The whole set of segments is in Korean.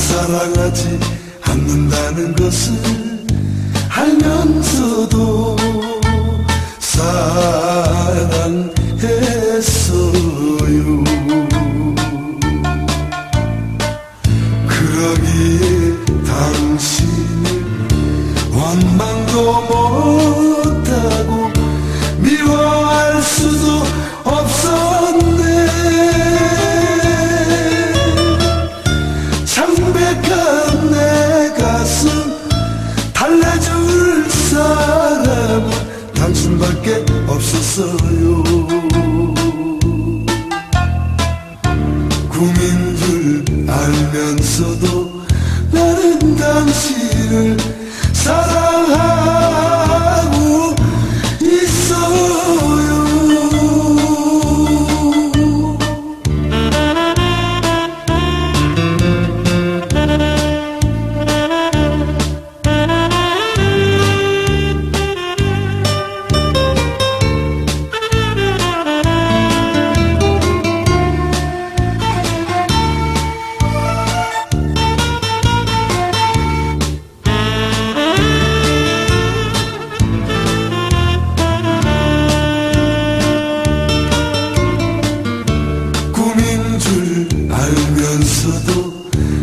사랑하지 않는다는 것을 알면서도 사랑했어요. 그러기에 당신을 원망도 못 사람은 당신밖에 없었어요. 꿈인 줄 알면서도 나는 당신을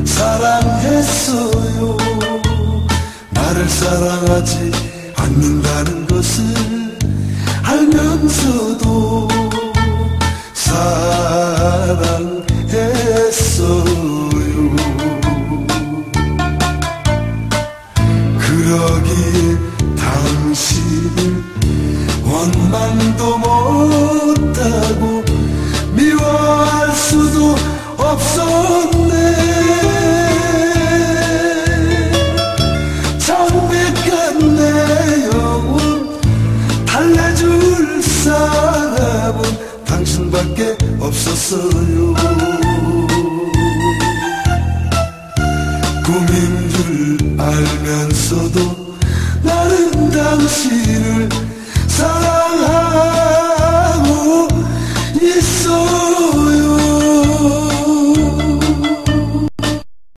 사랑했어요. 나를 사랑하지 않는다는 것을 알면서도 사랑했어요. 그러기에 당신을 원망도 못 사람은 당신밖에 없었어요. 꿈인 줄 알면서도 나는 당신을